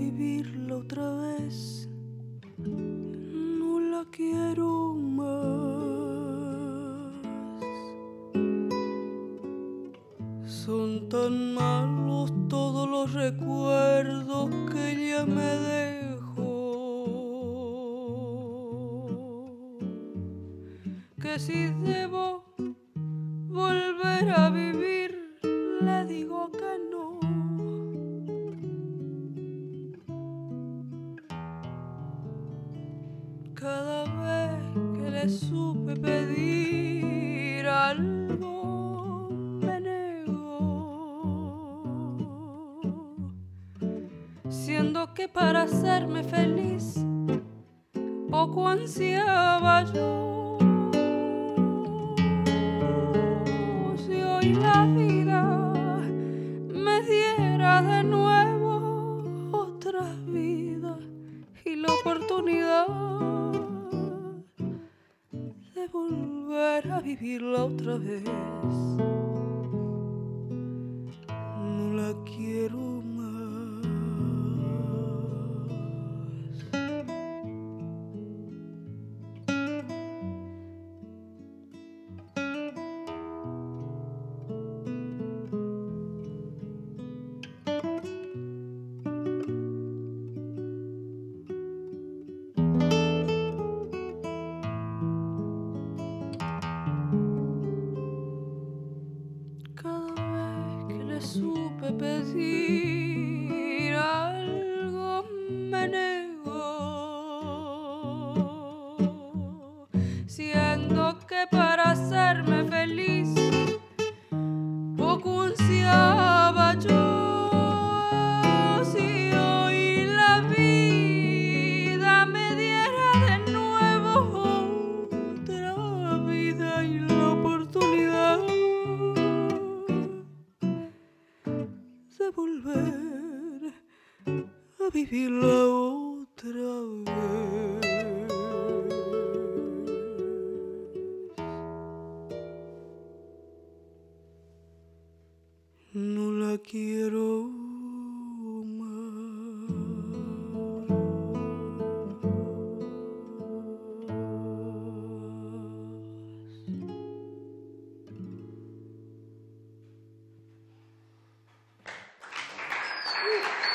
vivirla otra vez, no la quiero más. Son tan malos todos los recuerdos que ella me dejó. Que si debo volver a vivir, le supe pedir algo, me negó. Siendo que para hacerme feliz, poco ansiaba yo. Si hoy la vida me diera de nuevo otra vida y la oportunidad volver a vivirla otra vez. Cada vez de volver a vivirla otra vez. No la quiero Woo.